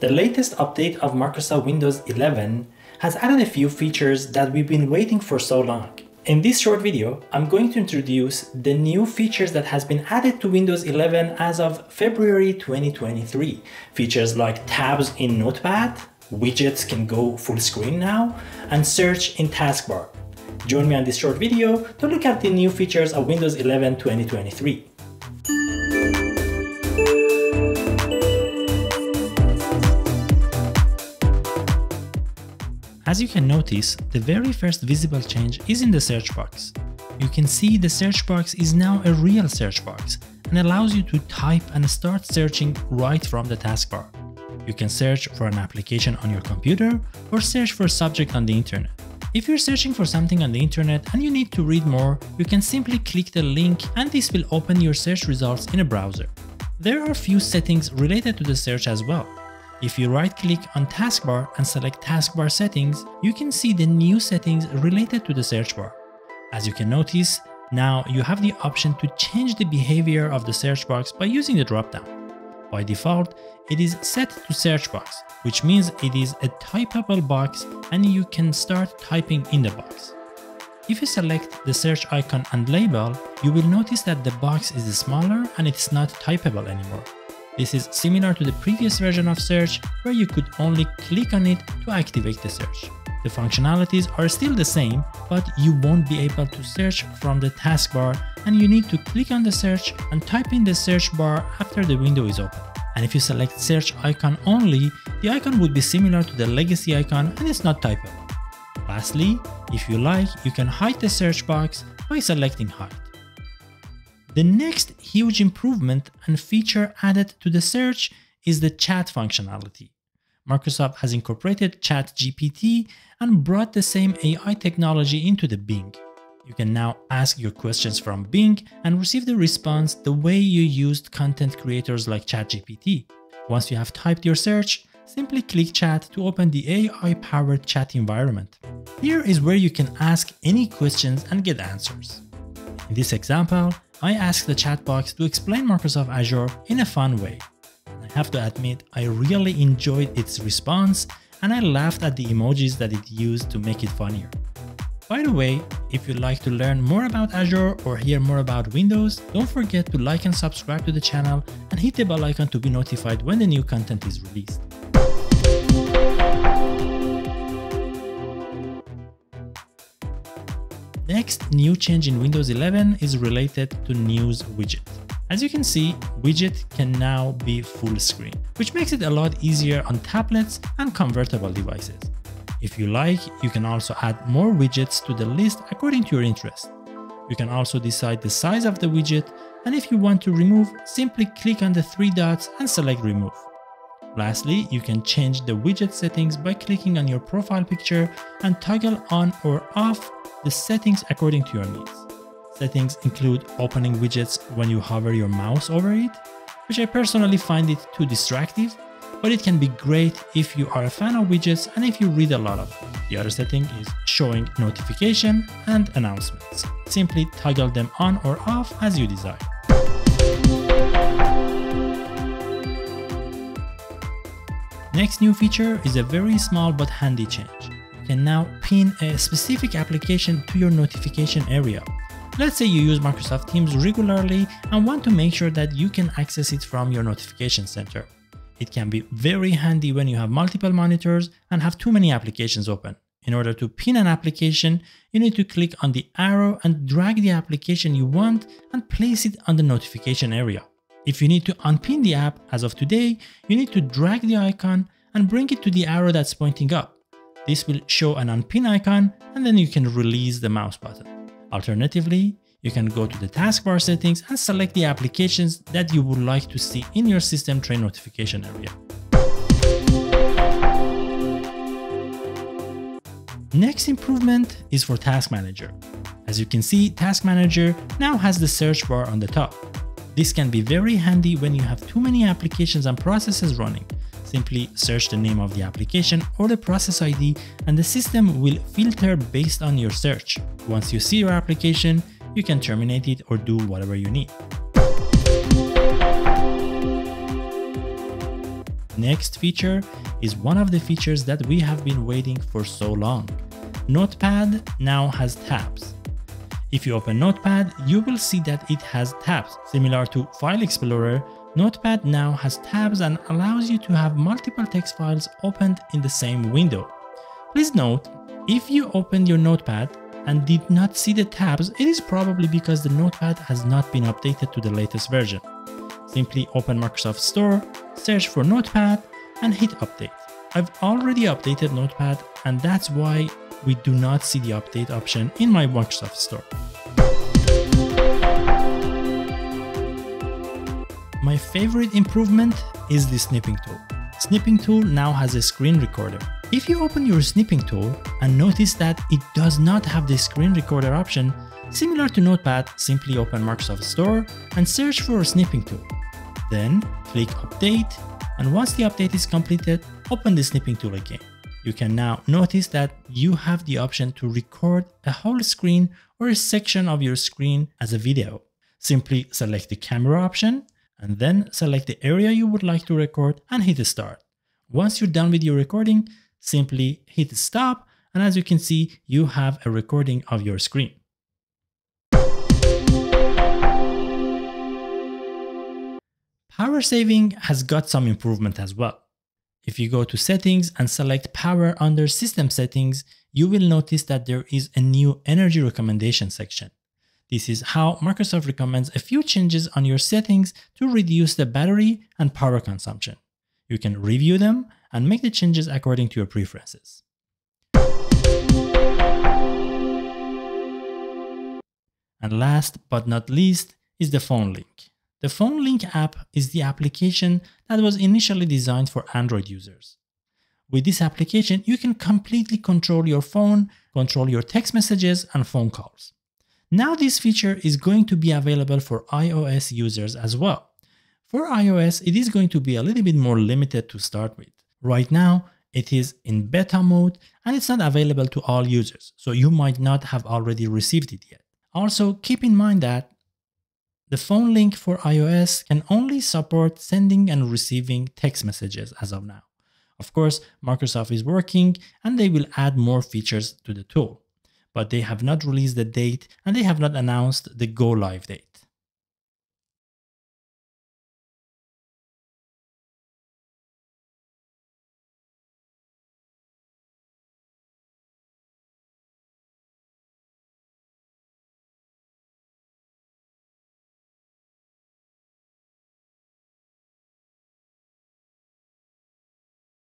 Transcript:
The latest update of Microsoft Windows 11 has added a few features that we've been waiting for so long. In this short video, I'm going to introduce the new features that has been added to Windows 11 as of February 2023. Features like tabs in Notepad, widgets can go full screen now, and search in taskbar. Join me on this short video to look at the new features of Windows 11 2023. As you can notice, the very first visible change is in the search box. You can see the search box is now a real search box and allows you to type and start searching right from the taskbar. You can search for an application on your computer or search for a subject on the internet. If you're searching for something on the internet and you need to read more, you can simply click the link and this will open your search results in a browser. There are a few settings related to the search as well. If you right click on taskbar and select taskbar settings, you can see the new settings related to the search bar. As you can notice, now you have the option to change the behavior of the search box by using the dropdown. By default, it is set to search box, which means it is a typable box and you can start typing in the box. If you select the search icon and label, you will notice that the box is smaller and it's not typable anymore. This is similar to the previous version of search where you could only click on it to activate the search. The functionalities are still the same, but you won't be able to search from the taskbar and you need to click on the search and type in the search bar after the window is open. And if you select search icon only, the icon would be similar to the legacy icon and it's not typable. Lastly, if you like, you can hide the search box by selecting hide. The next huge improvement and feature added to the search is the chat functionality. Microsoft has incorporated ChatGPT and brought the same AI technology into the Bing. You can now ask your questions from Bing and receive the response the way you used content creators like ChatGPT. Once you have typed your search, simply click chat to open the AI powered chat environment. Here is where you can ask any questions and get answers. In this example, I asked the chat box to explain Microsoft Azure in a fun way. I have to admit, I really enjoyed its response and I laughed at the emojis that it used to make it funnier. By the way, if you'd like to learn more about Azure or hear more about Windows, don't forget to like and subscribe to the channel and hit the bell icon to be notified when the new content is released. Next new change in Windows 11 is related to News widget. As you can see, widget can now be full screen, which makes it a lot easier on tablets and convertible devices. If you like, you can also add more widgets to the list according to your interest. You can also decide the size of the widget, and if you want to remove, simply click on the three dots and select remove. Lastly, you can change the widget settings by clicking on your profile picture and toggle on or off the settings according to your needs. Settings include opening widgets when you hover your mouse over it, which I personally find it too distracting, but it can be great if you are a fan of widgets and if you read a lot of them. The other setting is showing notification and announcements. Simply toggle them on or off as you desire. Next new feature is a very small but handy change You can now pin a specific application to your notification area. Let's say you use Microsoft Teams regularly and want to make sure that you can access it from your notification center. It can be very handy when you have multiple monitors and have too many applications open. In order to pin an application, you need to click on the arrow and drag the application you want and place it on the notification area. If you need to unpin the app as of today, you need to drag the icon and bring it to the arrow that's pointing up. This will show an unpin icon and then you can release the mouse button. Alternatively, you can go to the taskbar settings and select the applications that you would like to see in your system tray notification area. Next improvement is for Task Manager. As you can see, Task Manager now has the search bar on the top. This can be very handy when you have too many applications and processes running. Simply search the name of the application or the process ID and the system will filter based on your search. Once you see your application, you can terminate it or do whatever you need. next feature is one of the features that we have been waiting for so long. Notepad now has tabs. If you open Notepad, you will see that it has tabs. Similar to File Explorer, Notepad now has tabs and allows you to have multiple text files opened in the same window. Please note, if you opened your Notepad and did not see the tabs, it is probably because the Notepad has not been updated to the latest version. Simply open Microsoft Store, search for Notepad, and hit update. I've already updated Notepad and that's why we do not see the update option in my Microsoft Store. My favorite improvement is the snipping tool. Snipping tool now has a screen recorder. If you open your snipping tool and notice that it does not have the screen recorder option, similar to Notepad, simply open Microsoft Store and search for snipping tool. Then click update and once the update is completed, open the snipping tool again. You can now notice that you have the option to record a whole screen or a section of your screen as a video. Simply select the camera option and then select the area you would like to record and hit start. Once you're done with your recording, simply hit stop and as you can see, you have a recording of your screen. Power saving has got some improvement as well. If you go to settings and select power under system settings, you will notice that there is a new energy recommendation section. This is how Microsoft recommends a few changes on your settings to reduce the battery and power consumption. You can review them and make the changes according to your preferences. And last but not least is the phone link. The Phone Link app is the application that was initially designed for Android users. With this application, you can completely control your phone, control your text messages and phone calls. Now this feature is going to be available for iOS users as well. For iOS, it is going to be a little bit more limited to start with. Right now, it is in beta mode and it's not available to all users, so you might not have already received it yet. Also, keep in mind that the phone link for iOS can only support sending and receiving text messages as of now. Of course, Microsoft is working and they will add more features to the tool, but they have not released the date and they have not announced the go live date.